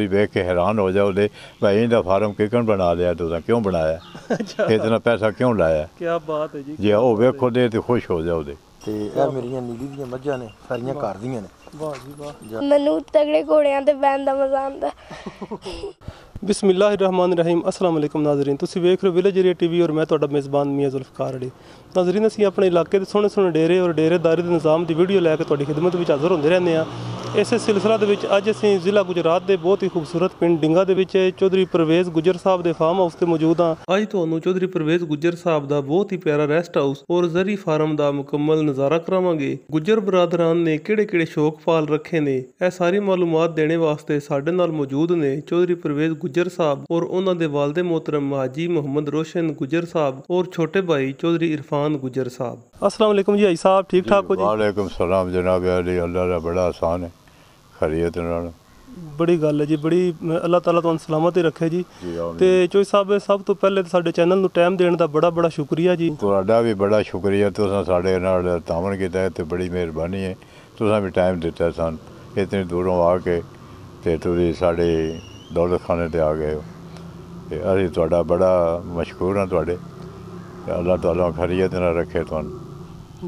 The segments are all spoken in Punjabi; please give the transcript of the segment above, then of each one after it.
ਤੁਸੀਂ ਵੇਖ ਕੇ ਹੈਰਾਨ ਹੋ ਜਾਓਗੇ ਭਾਈ ਇਹਦਾ ਫਾਰਮ ਕਿਕਣ ਬਣਾ ਲਿਆ ਤੁਸੀਂ ਕਿਉਂ ਬਣਾਇਆ? ਇਤਨਾ ਪੈਸਾ ਕਿਉਂ ਲਾਇਆ? ਕੀ ਬਾਤ ਹੈ ਜੀ ਜੇ ਉਹ ਵੇਖੋ ਦੇ ਤੇ ਖੁਸ਼ ਹੋ ਜਾਓਗੇ ਤੇ ਇਹ ਮੇਰੀਆਂ ਨੀਲੀ ਦੀਆਂ ਮੱਝਾਂ ਨੇ ਸਾਰੀਆਂ ਘਰ ਦੀਆਂ ਨੇ। ਵਾਹ ਜੀ ਵਾਹ। ਮੈਨੂੰ ਤਗੜੇ ਘੋੜਿਆਂ ਤੇ ਬੈਣ ਦਾ ਮਜ਼ਾ ਆਉਂਦਾ। ਬਿਸਮਿਲ੍ਲਾਹਿਰਰਹਿਮਾਨਿਰਰਹੀਮ ਅਸਲਾਮ ਅਲੈਕੁਮ ਨਾਜ਼ਰੀਨ। ਤੁਸੀਂ ਵੇਖ ਰਹੇ ਹੋ ਵਿਲੇਜ ਏਰੀਆ ਟੀਵੀ ਔਰ ਮੈਂ ਤੁਹਾਡਾ ਮੇਜ਼ਬਾਨ ਮੀਆਂ ਜ਼ੁਲਫਕਾਰ ਅਲੀ। ਨਾਜ਼ਰੀਨ, ਅਸੀਂ ਆਪਣੇ ਇਲਾਕੇ ਦੇ ਸੋਹਣੇ ਸੋਹਣੇ ਡੇਰੇ ਔਰ ਡੇਰੇਦਾਰੀ ਦੇ ਨਿਜ਼ਾਮ ਦੀ ਵੀਡੀਓ ਲੈ ਕੇ ਤੁਹਾਡੀ ਖਿਦਮਤ ਵਿੱਚ ਹਾਜ਼ਰ ਹੁੰਦੇ ਰਹਿੰਦੇ ਹਾਂ। ਇਸੇ ਸਿਲਸਿਲਾ ਦੇ ਵਿੱਚ ਅੱਜ ਅਸੀਂ ਜ਼ਿਲ੍ਹਾ ਗੁਜਰਾਤ ਦੇ ਬਹੁਤ ਹੀ ਖੂਬਸੂਰਤ ਪਿੰਡ ਡਿੰਗਾ ਦੇ ਵਿੱਚ ਚੌਧਰੀ ਪਰਵੇਜ਼ ਗੁੱਜਰ ਸਾਹਿਬ ਦੇ ਫਾਰਮ ਹਾਊਸ ਤੇ ਮੌਜੂਦ ਹਾਂ। ਅੱਜ ਤੁਹਾਨੂੰ ਚੌਧਰੀ ਪਰਵੇਜ਼ ਗੁੱਜਰ ਸਾਹਿਬ ਦਾ ਬਹੁਤ ਹੀ ਪਿਆਰਾ ਰੈਸਟ ਹਾਊਸ ਔਰ ਜ਼ਰੀ ਫਾਰਮ ਦਾ ਮੁਕੰਮਲ ਨਜ਼ਾਰਾ ਕਰਾਵਾਂਗੇ। ਗੁੱਜਰ ਬਰਾਦਰਾਂ ਨੇ ਕਿਹੜੇ-ਕਿਹੜੇ ਸ਼ੌਕ ਪਾਲ ਰੱਖੇ ਨੇ? ਇਹ ਸਾਰੀ ਮਾਲੂਮਾਤ ਦੇਣੇ ਵਾਸਤੇ ਸਾਡੇ ਨਾਲ ਮੌਜੂਦ ਨੇ ਚੌਧਰੀ ਪ੍ਰਵੇਜ਼ ਗੁੱਜਰ ਸਾਹਿਬ ਔਰ ਉਹਨਾਂ ਦੇ ਵਾਲਦੇ ਮੋਹਤਰਮ ਹਾਜੀ ਮੁਹੰਮਦ ਰੋਸ਼ਨ ਗੁੱਜਰ ਸਾਹਿਬ ਔਰ ਛੋਟੇ ਭਾਈ ਚੌਧਰੀ ਇਰਫਾਨ ਗੁੱਜਰ ਸਾਹਿਬ। ਅਸਲਾਮ ਅਲੈਕੁਮ ਜੀ ਹਾਈ ਸਾਹਿਬ ਠੀਕ ਠਾਕ ਹੋ ਜੀ? ਵਾਲੇਕੁਮ ਸਲਾਮ ਜਨਾਬ ਅਲੀ ਅੱਲਾਹ ਦਾ ਬੜਾ ਆਸਾਨ ਹੈ ਖਰੀਅਤ ਨਾਲ। ਬੜੀ ਗੱਲ ਹੈ ਜੀ ਬੜੀ ਅੱਲਾਹ ਤਾਲਾ ਤੁਹਾਨੂੰ ਸਲਾਮਤ ਹੀ ਰੱਖੇ ਜੀ। ਤੇ ਚੋਈ ਸਾਹਿਬ ਸਭ ਤੋਂ ਪਹਿਲੇ ਤਾਂ ਸਾਡੇ ਚੈਨਲ ਨੂੰ ਟਾਈਮ ਦੇਣ ਦਾ ਬੜਾ ਬੜਾ ਸ਼ੁਕਰੀਆ ਜੀ। ਤੁਹਾਡਾ ਵੀ ਬੜਾ ਸ਼ੁਕਰੀਆ ਤੁਸੀਂ ਸਾਡੇ ਨਾਲ ਤਾਮਨ ਕੀਤਾ ਤੇ ਬੜੀ ਮਿਹਰਬਾਨੀ ਹੈ। ਤੁਸੀਂ ਵੀ ਟਾਈਮ ਦਿੱਤਾ ਸਾਨੂੰ ਇਤਨੀ ਦੂਰੋਂ ਆ ਕੇ ਤੇ ਤੁਸੀਂ ਸਾਡੇ ਦੌਲਤਖਾਨੇ ਤੇ ਆ ਗਏ ਹੋ। ਤੇ ਅਸੀਂ ਤੁਹਾਡਾ ਬੜਾ ਮਸ਼ਕੂਰ ਹਾਂ ਤੁਹਾਡੇ। ਅੱਲਾਹ ਤਾਲਾ ਖਰੀਅਤ ਨਾਲ ਰੱਖੇ ਤੁਹਾਨੂੰ।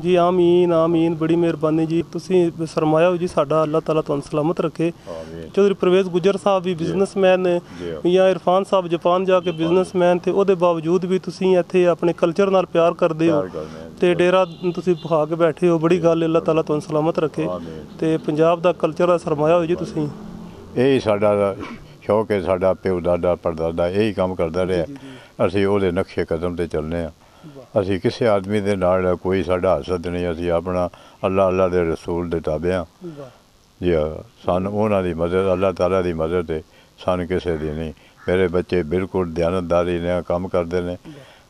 ਜੀ ਆਮੀਨ ਆਮੀਨ। ਬੜੀ ਮਿਹਰਬਾਨੀ ਜੀ। ਤੁਸੀਂ ਸਰਮਾਇਆ ਹੋ ਜੀ ਸਾਡਾ ਅੱਲਾਹ ਤਾਲਾ ਤੁਹਾਨੂੰ ਸਲਾਮਤ ਰੱਖੇ। ਆਮੀਨ। ਚੌਧਰੀ ਪ੍ਰਵੇਜ਼ ਗੁੱਜਰ ਸਾਹਿਬ ਵੀ ਬਿਜ਼ਨਸਮੈਨ ਨੇ ਜੀ। ਇਰਫਾਨ ਸਾਹਿਬ ਜਾਪਾਨ ਜਾ ਕੇ ਬਿਜ਼ਨਸਮੈਨ ਤੇ ਉਹਦੇ ਬਾਵਜੂਦ ਵੀ ਤੁਸੀਂ ਇੱਥੇ ਆਪਣੇ ਕਲਚਰ ਨਾਲ ਪਿਆਰ ਕਰਦੇ ਹੋ। ਤੇ ਡੇਰਾ ਤੁਸੀਂ ਭਾ ਕੇ ਬੈਠੇ ਹੋ। ਬੜੀ ਗੱਲ ਅੱਲਾਹ ਤਾਲਾ ਤੁਹਾਨੂੰ ਸਲਾਮਤ ਰੱਖੇ। ਤੇ ਪੰਜਾਬ ਦਾ ਕਲਚਰ ਦਾ ਸਰਮਾਇਆ ਹੋ ਜੀ ਤੁਸੀਂ। ਇਹ ਸਾਡਾ ਸ਼ੌਕ ਹੈ ਸਾਡਾ ਪਿਓ ਦਾਦਾ ਪੜਦਾਦਾ ਇਹੀ ਕੰਮ ਕਰਦਾ ਰਿਹਾ। ਅਸੀਂ ਉਹਦੇ ਨਕਸ਼ੇ ਕਦਮ ਤੇ ਚੱਲਨੇ ਆ। ਅਸੀਂ ਕਿਸੇ ਆਦਮੀ ਦੇ ਨਾਲ ਕੋਈ ਸਾਡਾ ਹਸਦ ਨਹੀਂ ਅਸੀਂ ਆਪਣਾ ਅੱਲਾ ਅੱਲਾ ਦੇ ਰਸੂਲ ਦੇ ਤਾਬੇ ਹਾਂ ਜੀ ਸਾਨੂੰ ਉਹਨਾਂ ਦੀ ਮਦਦ ਅੱਲਾਹ ਤਾਲਾ ਦੀ ਮਦਦ ਹੈ ਸਾਨੂੰ ਕਿਸੇ ਦੀ ਨਹੀਂ। ਮੇਰੇ ਬੱਚੇ ਬਿਲਕੁਲ ਦਿਆਨਤਦਾਰੀ ਨਾਲ ਕੰਮ ਕਰਦੇ ਨੇ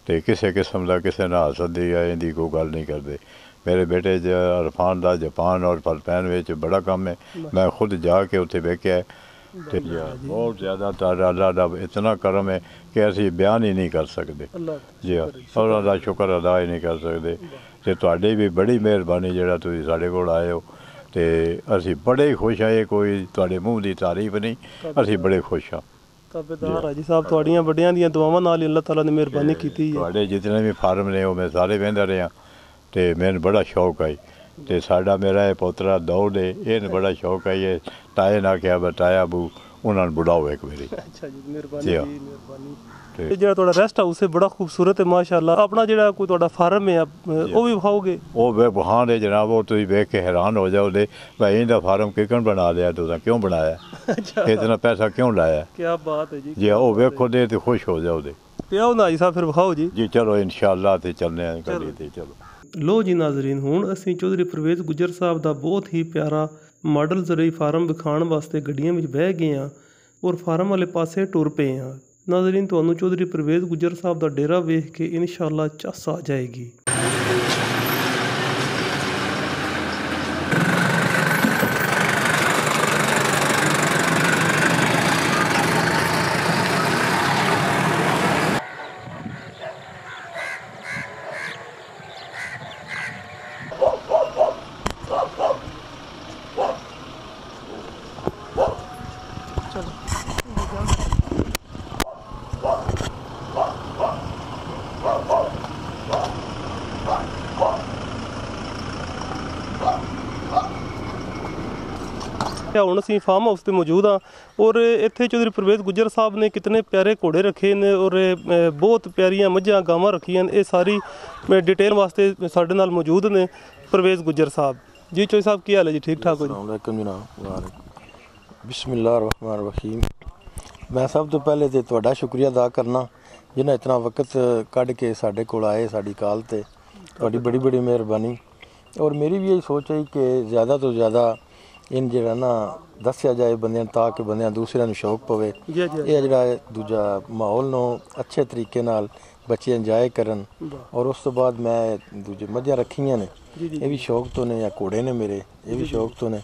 ਤੇ ਕਿਸੇ ਕਿਸਮ ਦਾ ਕਿਸੇ ਨਾਲ ਹਸਦ ਦੀ ਜਾਂ ਇਹਦੀ ਕੋਈ ਗੱਲ ਨਹੀਂ ਕਰਦੇ। ਮੇਰੇ ਬੇਟੇ ਅਰਫਾਨ ਦਾ ਜਾਪਾਨ ਔਰ ਫਿਲਪੀਨ ਵਿੱਚ ਬੜਾ ਕੰਮ ਹੈ। ਮੈਂ ਖੁਦ ਜਾ ਕੇ ਉੱਥੇ ਵੇਖਿਆ ਤੇ ਬਹੁਤ ਜ਼ਿਆਦਾ ਤਾਰਾ ਅੱਲਾਹ ਦਾ ਇਤਨਾ ਕਰਮ ਹੈ ਕਿ ਅਸੀਂ ਬਿਆਨ ਹੀ ਨਹੀਂ ਕਰ ਸਕਦੇ। ਜੀ ਹਾਂ ਉਹਨਾਂ ਦਾ ਸ਼ੁਕਰ ਅਦਾ ਹੀ ਨਹੀਂ ਕਰ ਸਕਦੇ। ਤੇ ਤੁਹਾਡੀ ਵੀ ਬੜੀ ਮਿਹਰਬਾਨੀ ਜਿਹੜਾ ਤੁਸੀਂ ਸਾਡੇ ਕੋਲ ਆਏ ਹੋ। ਤੇ ਅਸੀਂ ਬੜੇ ਹੀ ਖੁਸ਼ ਆਏ ਕੋਈ ਤੁਹਾਡੇ ਮੂੰਹ ਦੀ ਤਾਰੀਫ ਨਹੀਂ। ਅਸੀਂ ਬੜੇ ਖੁਸ਼ ਹਾਂ। ਤਾਬੇਦਾਰ ਹਾਜੀ ਸਾਹਿਬ ਤੁਹਾਡੀਆਂ ਵੱਡਿਆਂ ਦੀਆਂ ਦੁਆਵਾਂ ਨਾਲ ਹੀ ਅੱਲਾਹ ਤਾਲਾ ਨੇ ਮਿਹਰਬਾਨੀ ਕੀਤੀ ਹੈ। ਤੁਹਾਡੇ ਜਿਤਨੇ ਵੀ ਫਾਰਮ ਨੇ ਉਹ ਮੈਂ ਸਾਰੇ ਵੇਂਦਾ ਰਿਹਾ। ਤੇ ਮੈਨੂੰ ਬੜਾ ਸ਼ੌਕ ਆਈ। ਤੇ ਸਾਡਾ ਮੇਰਾ ਇਹ ਪੋਤਰਾ ਦੌੜ ਹੈ ਇਹਨੂੰ ਬੜਾ ਸ਼ੌਕ ਆਈ ਇਹ ਤਾਏ ਨਾ ਕਿਹਾ ਬਤਾਇਆ ਬੂ ਉਹਨਾਂ ਨੂੰ ਬੁਲਾਓ ਇੱਕ ਵਾਰੀ। ਅੱਛਾ ਜੀ ਮਿਹਰਬਾਨੀ ਜੀ ਹਾਂ। ਮਿਹਰਬਾਨੀ। ਤੇ ਜਿਹੜਾ ਤੁਹਾਡਾ ਰੈਸਟ ਹਾਊਸ ਹੈ ਬੜਾ ਖੂਬਸੂਰਤ ਹੈ ਮਾਸ਼ਾਅੱਲਾ। ਆਪਣਾ ਜਿਹੜਾ ਕੋਈ ਤੁਹਾਡਾ ਫਾਰਮ ਹੈ ਉਹ ਵੀ ਵਿਖਾਓਗੇ? ਉਹ ਵੇ ਬਹਾਨ ਦੇ ਜਨਾਬ ਉਹ ਤੁਸੀਂ ਵੇਖ ਕੇ ਹੈਰਾਨ ਹੋ ਜਾਓਗੇ ਭਾਈ ਇਹਦਾ ਫਾਰਮ ਕਿਕਣ ਬਣਾ ਲਿਆ ਤੁਸੀਂ ਕਿਉਂ ਬਣਾਇਆ? ਅੱਛਾ। ਇਤਨਾ ਪੈਸਾ ਕਿਉਂ ਲਾਇਆ? ਕੀ ਬਾਤ ਹੈ ਜੀ ਜੇ ਉਹ ਵੇਖੋ ਦੇ ਤੇ ਖੁਸ਼ ਹੋ ਜਾਓਗੇ ਤੇ ਆਓ ਨਾ ਜੀ ਸਾਹਿਬ ਫਿਰ ਵਿਖਾਓ ਜੀ। ਜੀ ਚਲੋ ਇਨਸ਼ਾਅੱਲਾ ਤੇ ਚੱਲਨੇ ਆਂ ਗੱਡੀ ਤੇ ਚਲੋ। ਲੋ ਜੀ ਨਾਜ਼ਰੀਨ, ਹੁਣ ਅਸੀਂ ਚੌਧਰੀ ਪ੍ਰਵੇਜ਼ ਗੁੱਜਰ ਸਾਹਿਬ ਦਾ ਬਹੁਤ ਹੀ ਪਿਆਰਾ ਮਾਡਲ ਜ਼ਰਈ ਫਾਰਮ ਵਿਖਾਉਣ ਵਾਸਤੇ ਗੱਡੀਆਂ ਵਿੱਚ ਬਹਿ ਗਏ ਹਾਂ ਔਰ ਫਾਰਮ ਵਾਲੇ ਪਾਸੇ ਟੁਰ ਪਏ ਹਾਂ। ਨਾਜ਼ਰੀਨ, ਤੁਹਾਨੂੰ ਚੌਧਰੀ ਪ੍ਰਵੇਜ਼ ਗੁੱਜਰ ਸਾਹਿਬ ਦਾ ਡੇਰਾ ਵੇਖ ਕੇ ਇਨਸ਼ਾਅੱਲਾ ਚੱਸ ਆ ਜਾਏਗੀ। ਹੁਣ ਅਸੀਂ ਫਾਰਮ ਹਾਊਸ ਤੇ ਮੌਜੂਦ ਹਾਂ ਔਰ ਇੱਥੇ ਚੌਧਰੀ ਪ੍ਰਵੇਜ਼ ਗੁੱਜਰ ਸਾਹਿਬ ਨੇ ਕਿਤਨੇ ਪਿਆਰੇ ਘੋੜੇ ਰੱਖੇ ਨੇ ਔਰ ਬਹੁਤ ਪਿਆਰੀਆਂ ਮੱਝਾਂ ਗਾਵਾਂ ਰੱਖੀਆਂ ਨੇ, ਇਹ ਸਾਰੀ ਡਿਟੇਲ ਵਾਸਤੇ ਸਾਡੇ ਨਾਲ ਮੌਜੂਦ ਨੇ ਪ੍ਰਵੇਜ਼ ਗੁੱਜਰ ਸਾਹਿਬ। ਜੀ ਚੋਈ ਸਾਹਿਬ, ਕੀ ਹਾਲ ਹੈ ਜੀ? ਠੀਕ ਠਾਕ ਹੋ ਜੀ? ਅਸਲਾਮੁਅਲੈਕਮ ਜਨਾਬ ਵਾਲੇਕੁਮ ਬਿਸਮਿਲ੍ਲਾਹਿਰ ਰਹਿਮਾਨਿਰ ਰਹੀਮ। ਮੈਂ ਸਭ ਤੋਂ ਪਹਿਲੇ ਤੇ ਤੁਹਾਡਾ ਸ਼ੁਕਰੀਆ ਅਦਾ ਕਰਨਾ, ਜਿਨ੍ਹਾਂ ਇਤਨਾ ਵਕਤ ਕੱਢ ਕੇ ਸਾਡੇ ਕੋਲ ਆਏ, ਸਾਡੀ ਕਾਲ ਤੇ। ਤੁਹਾਡੀ ਬੜੀ ਬੜੀ ਮਿਹਰਬਾਨੀ। ਔਰ ਮੇਰੀ ਵੀ ਇਹ ਸੋਚ ਹੈ ਕਿ ਜ਼ਿਆਦਾ ਤੋਂ ਜ਼ਿਆਦਾ ਇਨ ਜਿਹੜਾ ਨਾ ਦੱਸਿਆ ਜਾਏ ਬੰਦਿਆਂ ਤਾਂ ਕਿ ਬੰਦਿਆਂ ਦੂਸਰਿਆਂ ਨੂੰ ਸ਼ੌਕ ਪਵੇ। ਜੀ ਜੀ ਇਹ ਜਿਹੜਾ ਦੂਜਾ ਮਾਹੌਲ ਨੂੰ ਅੱਛੇ ਤਰੀਕੇ ਨਾਲ ਬੱਚੇ ਇੰਜੋਏ ਕਰਨ। ਔਰ ਉਸ ਤੋਂ ਬਾਅਦ ਮੈਂ ਦੂਜੇ ਮੱਝਾਂ ਰੱਖੀਆਂ ਨੇ। ਇਹ ਵੀ ਸ਼ੌਕ ਤੋਂ ਨੇ ਜਾਂ ਘੋੜੇ ਨੇ ਮੇਰੇ ਇਹ ਵੀ ਸ਼ੌਕ ਤੋਂ ਨੇ।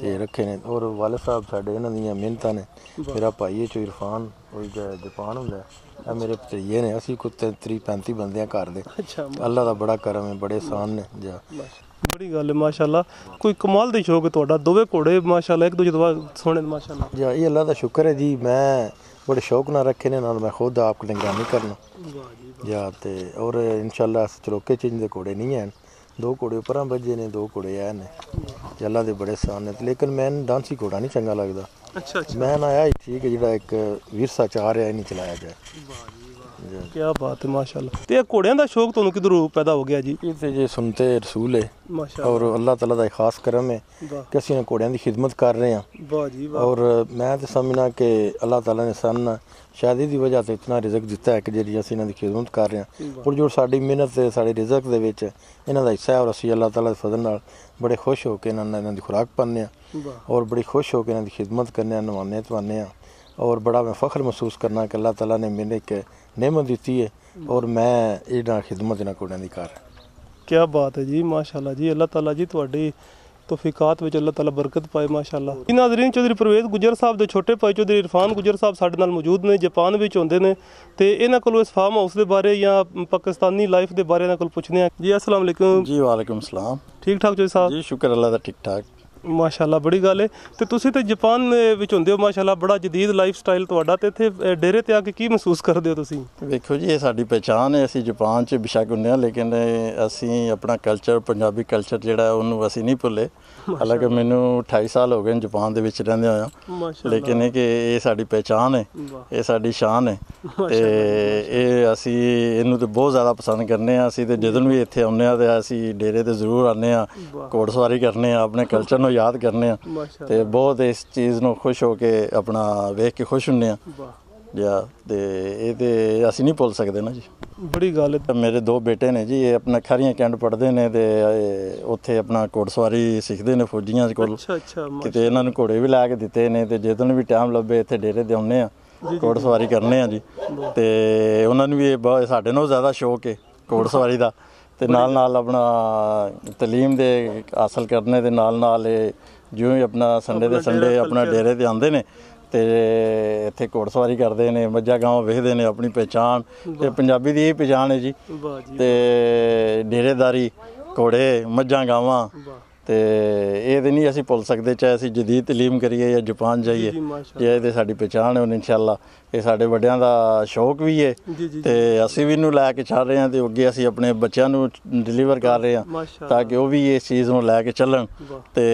ਤੇ ਰੱਖੇ ਨੇ। ਔਰ ਵਾਲਦ ਸਾਹਿਬ ਸਾਡੇ ਇਹਨਾਂ ਦੀਆਂ ਮਿਹਨਤਾਂ ਨੇ। ਮੇਰਾ ਭਾਈ ਹੈ ਚੋ ਇਰਫਾਨ ਉਹ ਜਾਪਾਨ ਹੁੰਦਾ ਹੈ। ਇਹ ਮੇਰੇ ਭਤੀਜੇ ਨੇ। ਅਸੀਂ ਕੁੱਤੇ 30 35 ਬੰਦੇ ਆ ਘਰ ਦੇ। ਅੱਛਾ ਅੱਲਾ ਦਾ ਬੜਾ ਕਰਮ ਹੈ ਬੜੇ ਆਸਾਨ ਨੇ। ਜਾਂ ਬੜੀ ਗੱਲ ਹੈ ਮਾਸ਼ਾਅੱਲਾ। ਕੋਈ ਕਮਾਲ ਦੇ ਸ਼ੌਕ ਹੈ ਤੁਹਾਡਾ ਦੋਵੇਂ ਘੋੜੇ ਮਾਸ਼ਾਅੱਲਾ ਇੱਕ ਦੂਜੇ ਤੋਂ ਸੋਹਣੇ ਨੇ ਮਾਸ਼ਾਅੱਲਾ। ਜੀ ਇਹ ਅੱਲਾ ਦਾ ਸ਼ੁਕਰ ਹੈ ਜੀ ਮੈਂ ਬੜੇ ਸ਼ੌਕ ਨਾਲ ਰੱਖੇ ਨੇ ਨਾਲ ਮੈਂ ਖੁਦ ਆਪ ਨਿਗਰਾਨੀ ਕਰਨਾ। ਜਾਂ ਤੇ ਔਰ ਇਨਸ਼ਾਅੱਲਾ ਚਰੋਕੇ ਚਿੰਨ ਦੇ ਘੋੜੇ ਨਹੀਂ ਹਨ ਦੋ ਘੋੜੇ ਉੱਪਰਾਂ ਵੱਜੇ ਨੇ ਦੋ ਘੋੜੇ ਆਏ ਨੇ। ਅੱਲਾ ਦੇ ਬੜੇ ਸਾਨ ਨੇ ਲੇਕਿਨ ਮੈਨੂੰ ਡਾਂਸੀ ਘੋੜਾ ਨਹੀਂ ਚੰਗਾ ਲੱਗਦਾ। ਅੱਛਾ ਅੱਛਾ। ਮੈਂ ਨਾ ਆਇਆ ਠੀਕ ਹੈ ਜਿਹੜਾ ਇੱਕ ਵਿਰਸਾ ਚਾਹ ਰਿਹਾ ਇਹ ਨਹੀਂ ਚਲਾਇਆ ਜਾਏ ਕੀ ਬਾਤ ਹੈ ਮਾਸ਼ਾਅੱਲਾ। ਤੇ ਇਹ ਘੋੜਿਆਂ ਦਾ ਸ਼ੌਕ ਤੁਹਾਨੂੰ ਕਿਧਰੋਂ ਪੈਦਾ ਹੋ ਗਿਆ ਜੀ? ਇਹ ਤੇ ਜੇ ਸੁਨਤੇ ਰਸੂਲ ਹੈ। ਮਾਸ਼ਾਅੱਲਾ। ਅੱਲਾਹ ਤਾਲਾ ਦਾ ਇੱਕ ਖਾਸ ਕਰਮ ਹੈ ਵਾਹ। ਕਿ ਅਸੀਂ ਘੋੜਿਆਂ ਦੀ ਖਿਦਮਤ ਕਰ ਰਹੇ ਹਾਂ। ਵਾਹ ਜੀ ਵਾਹ। ਔਰ ਮੈਂ ਤੇ ਸਮਝਣਾ ਕਿ ਅੱਲਾਹ ਤਾਲਾ ਨੇ ਸਾਨੂੰ ਸ਼ਾਦੀ ਦੀ ਵਜ੍ਹਾ ਤੋਂ ਇਤਨਾ ਰਿਜ਼ਕ ਦਿੱਤਾ ਹੈ ਕਿ ਜਿਹੜੀ ਅਸੀਂ ਇਹਨਾਂ ਦੀ ਖਿਦਮਤ ਕਰ ਰਹੇ ਹਾਂ। ਔਰ ਜੋ ਸਾਡੀ ਮਿਹਨਤ ਤੇ ਸਾਡੇ ਰਿਜ਼ਕ ਦੇ ਵਿੱਚ ਇਹਨਾਂ ਦਾ ਹਿੱਸਾ ਹੈ ਔਰ ਅਸੀਂ ਅੱਲਾਹ ਤਾਲਾ ਦੇ ਫਜ਼ਲ ਨਾਲ ਬੜੇ ਖੁਸ਼ ਹੋ ਕੇ ਇਹਨਾਂ ਨਾਲ ਇਹਨਾਂ ਦੀ ਖੁਰਾਕ ਪਾਉਂਦੇ ਹਾਂ। ਵਾਹ। ਔਰ ਬੜੀ ਖੁਸ਼ ਹੋ ਕੇ ਇਹਨਾਂ ਦੀ ਖਿਦਮਤ ਕਰਨੇ ਆ ਨਵਾਨੇ ਤਵਾਨੇ ਆ ਔਰ ਬੜਾ ਮੈਂ ਫਖਰ ਮਹਿਸੂਸ ਕਰਨਾ ਕਿ ਅੱਲਾਹ ਤਾਲਾ ਨੇ ਮੈਨੂੰ ਇੱਕ ਨੇਮਤ ਦਿੱਤੀ ਹੈ ਔਰ ਮੈਂ ਇਹਦਾ ਖਿਦਮਤ ਇਹਨਾਂ ਕੋੜਿਆਂ ਦੀ ਕਰ ਰਿਹਾ। ਕੀ ਬਾਤ ਹੈ ਜੀ ਮਾਸ਼ਾਅੱਲਾ ਜੀ ਅੱਲਾਹ ਤਾਲਾ ਜੀ ਤੁਹਾਡੀ ਤੋਫੀਕਾਤ ਵਿੱਚ ਅੱਲਾਹ ਤਾਲਾ ਬਰਕਤ ਪਾਏ ਮਾਸ਼ਾਅੱਲਾ। ਜੀ ਨਾਜ਼ਰੀਨ ਚੌਧਰੀ ਪ੍ਰਵੇਜ਼ ਗੁਜਰ ਸਾਹਿਬ ਦੇ ਛੋਟੇ ਭਾਈ ਚੌਧਰੀ ਇਰਫਾਨ ਗੁਜਰ ਸਾਹਿਬ ਸਾਡੇ ਨਾਲ ਮੌਜੂਦ ਨੇ ਜਾਪਾਨ ਵਿੱਚ ਹੁੰਦੇ ਨੇ ਤੇ ਇਹਨਾਂ ਕੋਲੋਂ ਇਸ ਫਾਰਮ ਹਾਊਸ ਦੇ ਬਾਰੇ ਜਾਂ ਪਾਕਿਸਤਾਨੀ ਲਾਈਫ ਦੇ ਬਾਰੇ ਇਹਨਾਂ ਕੋਲ ਪੁੱਛਦੇ ਆ ਜੀ ਅਸਲਾਮ ਜੀ ਵਾਲੇਕੁਮ ਸਲਾਮ। ਠੀਕ ਠਾਕ ਚੌਧਰੀ ਸਾਹਿਬ? ਜੀ ਸ਼ੁਕਰ ਅੱਲਾਹ ਦਾ ਠੀਕ ਠਾਕ। ਮਾਸ਼ਾਅੱਲਾ ਬੜੀ ਗੱਲ ਹੈ ਤੇ ਤੁਸੀਂ ਤੇ ਜਾਪਾਨ ਵਿੱਚ ਹੁੰਦੇ ਹੋ ਮਾਸ਼ਾਅੱਲਾ ਬੜਾ ਜਦੀਦ ਲਾਈਫ ਸਟਾਈਲ ਤੁਹਾਡਾ ਤੇ ਇੱਥੇ ਡੇਰੇ ਤੇ ਆ ਕੇ ਕੀ ਮਹਿਸੂਸ ਕਰਦੇ ਹੋ ਤੁਸੀਂ? ਵੇਖੋ ਜੀ ਇਹ ਸਾਡੀ ਪਛਾਣ ਹੈ ਅਸੀਂ ਜਾਪਾਨ 'ਚ ਬਿਸ਼ੱਕ ਹੁੰਦੇ ਹਾਂ ਲੇਕਿਨ ਅਸੀਂ ਆਪਣਾ ਕਲਚਰ ਪੰਜਾਬੀ ਕਲਚਰ ਜਿਹੜਾ ਉਹਨੂੰ ਅਸੀਂ ਨਹੀਂ ਭੁੱਲੇ। ਹਾਲਾਂਕਿ ਮੈਨੂੰ 28 ਸਾਲ ਹੋ ਗਏ ਨੇ ਜਾਪਾਨ ਦੇ ਵਿੱਚ ਰਹਿੰਦੇ ਹੋਇਆ ਲੇਕਿਨ ਇਹ ਕਿ ਇਹ ਸਾਡੀ ਪਛਾਣ ਹੈ ਇਹ ਸਾਡੀ ਸ਼ਾਨ ਹੈ ਤੇ ਇਹ ਅਸੀਂ ਇਹਨੂੰ ਤੇ ਬਹੁਤ ਜ਼ਿਆਦਾ ਪਸੰਦ ਕਰਨੇ ਆ ਅਸੀਂ ਤੇ ਜਦੋਂ ਵੀ ਇੱਥੇ ਆਉਂਦੇ ਆ ਤੇ ਅਸੀਂ ਡੇਰੇ ਤੇ ਜ਼ਰੂਰ ਆਉਂਦੇ ਆ ਵਾਹ। ਘੋੜਸਵਾਰੀ ਕਰਨੇ ਆ ਆਪਣੇ ਕਲਚਰ ਨੂੰ ਯਾਦ ਕਰਨੇ ਆ। ਤੇ ਬਹੁਤ ਇਸ ਚੀਜ਼ ਨੂੰ ਖੁਸ਼ ਹੋ ਕੇ ਆਪਣਾ ਵੇਖ ਕੇ ਖੁਸ਼ ਹੁੰਨੇ ਆ। ਵਾਹ। ਜਾਂ ਤੇ ਇਹ ਤੇ ਅਸੀਂ ਨਹੀਂ ਭੁੱਲ ਸਕਦੇ ਨਾ ਜੀ। ਬੜੀ ਗੱਲ ਹੈ। ਮੇਰੇ ਦੋ ਬੇਟੇ ਨੇ ਜੀ ਇਹ ਆਪਣਾ ਖਰੀਆਂ ਕੈਂਟ ਪੜ੍ਹਦੇ ਨੇ ਤੇ ਉੱਥੇ ਆਪਣਾ ਘੋੜਸਵਾਰੀ ਸਿੱਖਦੇ ਨੇ ਫੌਜੀਆਂ ਦੇ ਕੋਲ। ਅੱਛਾ ਅੱਛਾ ਕਿਤੇ ਇਹਨਾਂ ਨੂੰ ਘੋੜੇ ਵੀ ਲਾ ਕੇ ਦਿੱਤੇ ਨੇ ਤੇ ਜਦੋਂ ਵੀ ਟਾਈਮ ਲੱਭੇ ਇੱਥੇ ਡੇਰੇ ਤੇ ਆਉਂਦੇ ਆ ਘੋੜਸਵਾਰੀ ਕਰਨੇ ਆ ਜੀ। ਤੇ ਉਹਨਾਂ ਨੂੰ ਵੀ ਇਹ ਸਾਡੇ ਨਾਲੋਂ ਜ਼ਿਆਦਾ ਸ਼ੌਕ ਹੈ ਘੋੜਸਵਾਰੀ ਦਾ। ਤੇ ਨਾਲ ਨਾਲ ਆਪਣਾ ਤਾਲੀਮ ਦੇ ਹਾਸਲ ਕਰਨੇ ਦੇ ਨਾਲ ਨਾਲ ਇਹ ਜਿਉਂ ਹੀ ਆਪਣਾ ਸੰਡੇ ਦੇ ਸੰਡੇ ਆਪਣਾ ਡੇਰੇ ਤੇ ਆਉਂਦੇ ਨੇ ਤੇ ਇੱਥੇ ਘੋੜਸਵਾਰੀ ਕਰਦੇ ਨੇ ਮੱਝਾਂ ਗਾਵਾਂ ਵੇਖਦੇ ਨੇ ਆਪਣੀ ਪਹਿਚਾਣ ਤੇ ਪੰਜਾਬੀ ਦੀ ਇਹ ਪਹਿਚਾਣ ਹੈ ਜੀ ਤੇ ਡੇਰੇਦਾਰੀ ਘੋੜੇ ਮੱਝਾਂ ਗਾਵਾਂ ਤੇ ਇਹ ਤੇ ਨਹੀਂ ਅਸੀਂ ਭੁੱਲ ਸਕਦੇ ਚਾਹੇ ਅਸੀਂ ਜਦੀਦ ਤਾਲੀਮ ਕਰੀਏ ਜਾਂ ਜਾਪਾਨ ਜਾਈਏ ਜੀ ਮਾਸ਼ਾ ਜੇ ਇਹ ਤੇ ਸਾਡੀ ਪਛਾਣ ਹੈ ਉਹ ਇਨਸ਼ਾਅੱਲਾ ਇਹ ਸਾਡੇ ਵੱਡਿਆਂ ਦਾ ਸ਼ੌਕ ਵੀ ਹੈ। ਤੇ ਅਸੀਂ ਵੀ ਇਹਨੂੰ ਲੈ ਕੇ ਚੱਲ ਰਹੇ ਹਾਂ ਤੇ ਅੱਗੇ ਅਸੀਂ ਆਪਣੇ ਬੱਚਿਆਂ ਨੂੰ ਡਿਲੀਵਰ ਕਰ ਰਹੇ ਹਾਂ ਤਾਂ ਕਿ ਉਹ ਵੀ ਇਸ ਚੀਜ਼ ਨੂੰ ਲੈ ਕੇ ਚੱਲਣ। ਤੇ